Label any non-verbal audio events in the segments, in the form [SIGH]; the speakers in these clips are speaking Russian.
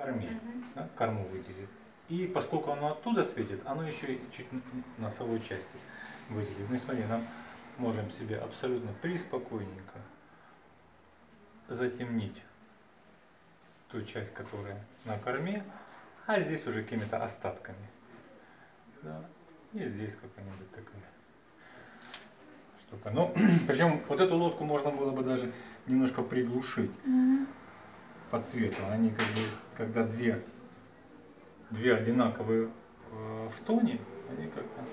корме, да, корму выделит. И поскольку оно оттуда светит, оно еще и чуть носовой части выделит. Ну и смотри, нам можем себе абсолютно приспокойненько затемнить ту часть, которая на корме, а здесь уже какими-то остатками. Да. И здесь какая-нибудь такая штука. Ну, [CLEARS THROAT] причем вот эту лодку можно было бы даже немножко приглушить по цвету. Они как бы, когда две, две одинаковые э, в тоне, они как-то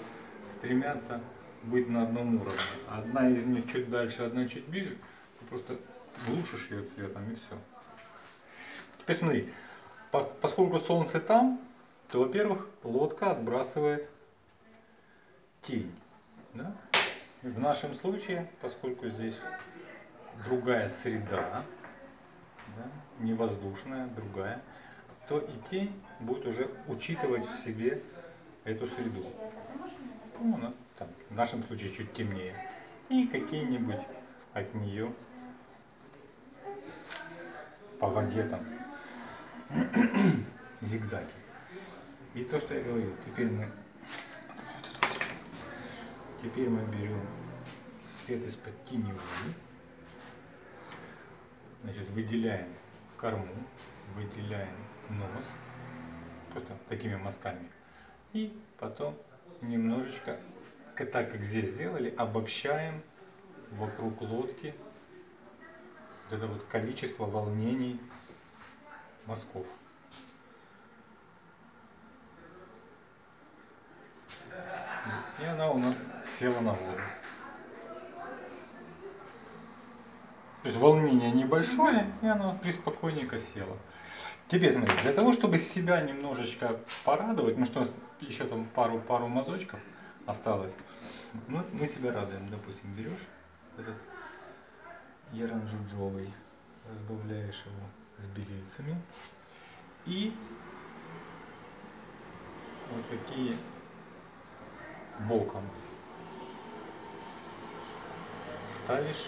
стремятся быть на одном уровне. Одна из них чуть дальше, одна чуть ближе. Ты просто глушишь ее цветом и все. Теперь смотри, по- поскольку солнце там, то, во-первых, лодка отбрасывает тень. Да? В нашем случае, поскольку здесь другая среда, да, не воздушная, другая, то и тень будет уже учитывать в себе эту среду. Ну, она там, в нашем случае чуть темнее. И какие-нибудь от нее по воде там [CLEARS THROAT] зигзаги. И то, что я говорил, теперь мы теперь мы берем свет из-под теневой, значит, выделяем корму, выделяем нос, просто такими мазками, и потом немножечко, так как здесь сделали, обобщаем вокруг лодки вот это вот количество волнений мазков. И она у нас села на воду. То есть волнение небольшое, и оно приспокойненько село. Теперь смотри, для того, чтобы себя немножечко порадовать, ну что, еще там пару, пару мазочков осталось, ну, мы тебя радуем. Допустим, берешь этот яранжуджовый, разбавляешь его с белильцами и вот такие боком ставишь